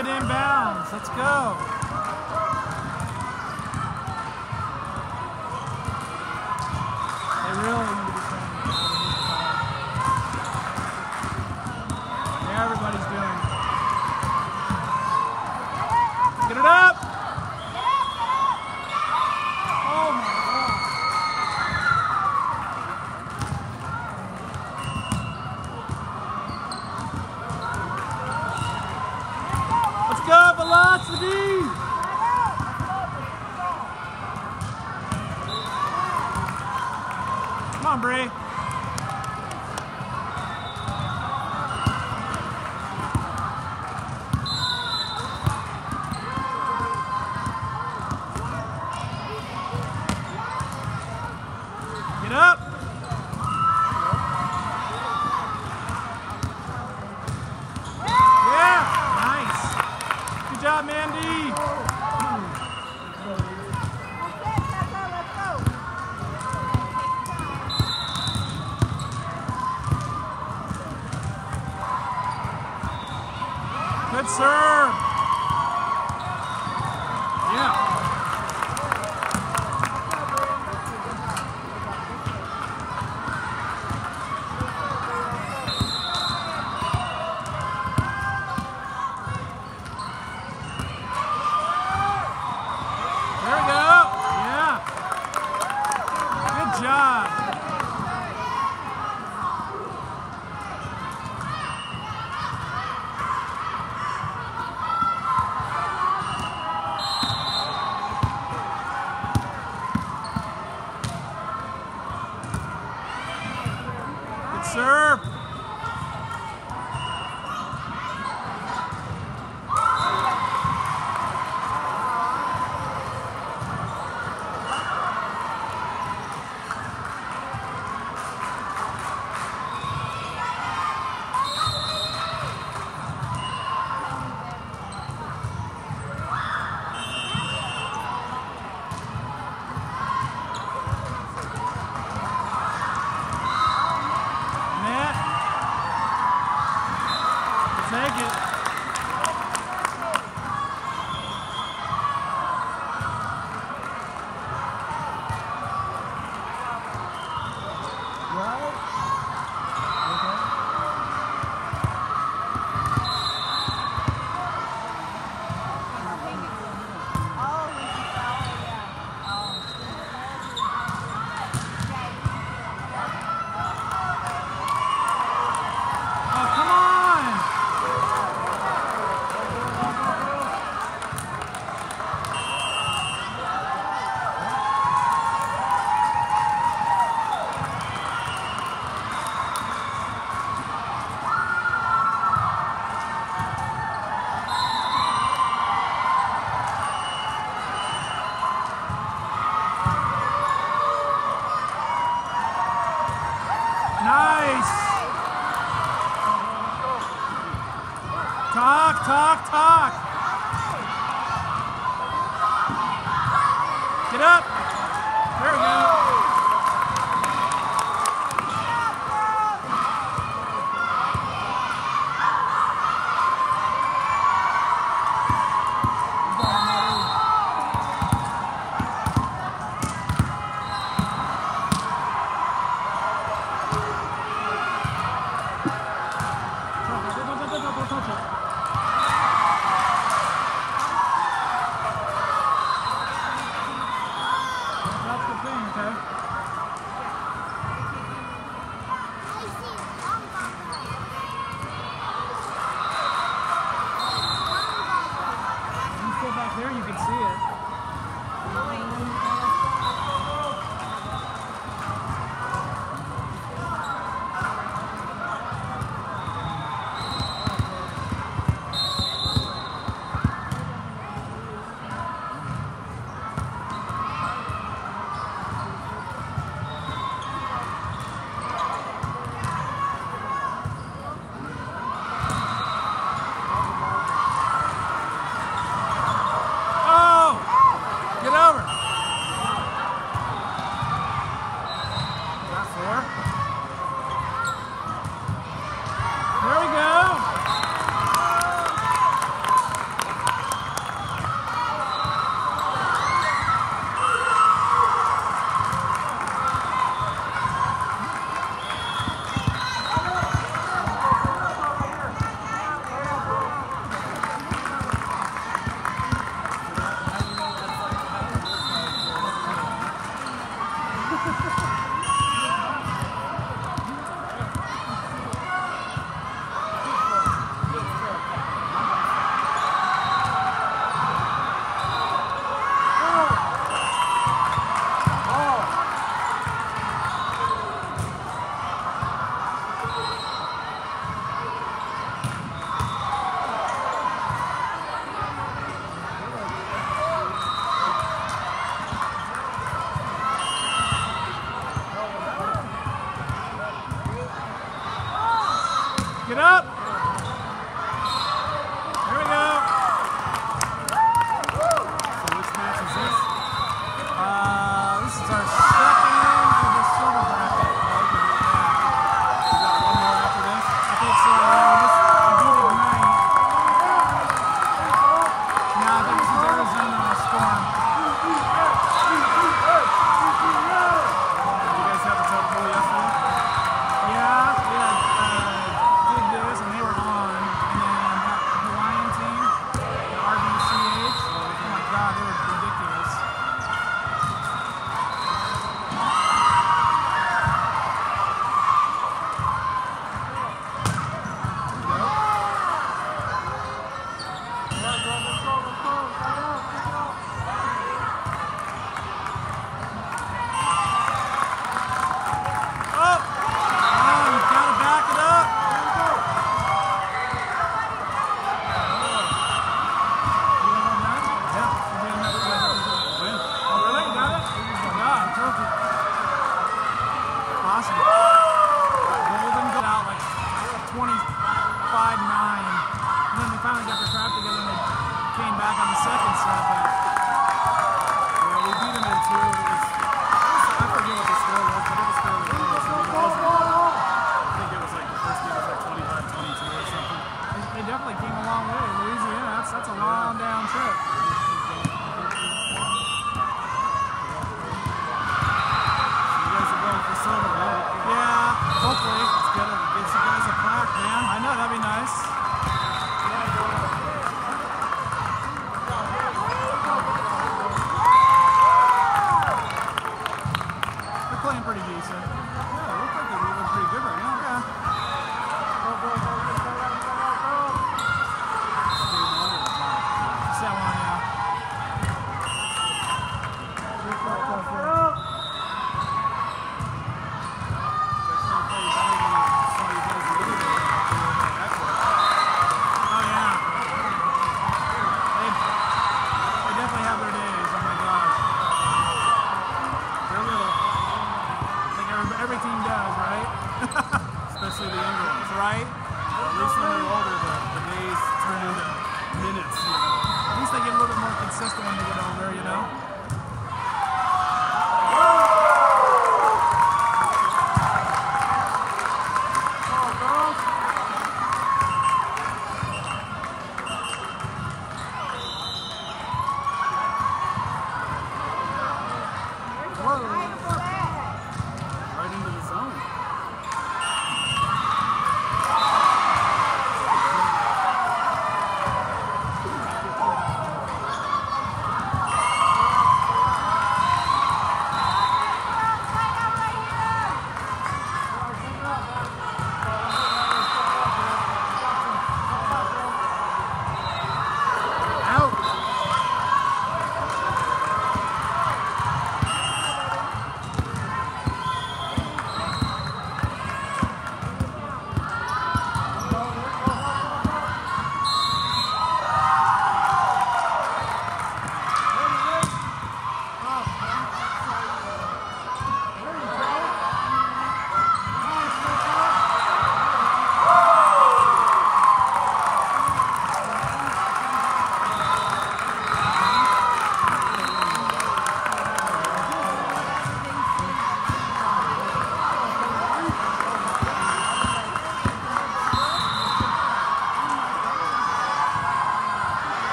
it in. Let's go. job, Mandy. Good serve. talk, talk. Get up.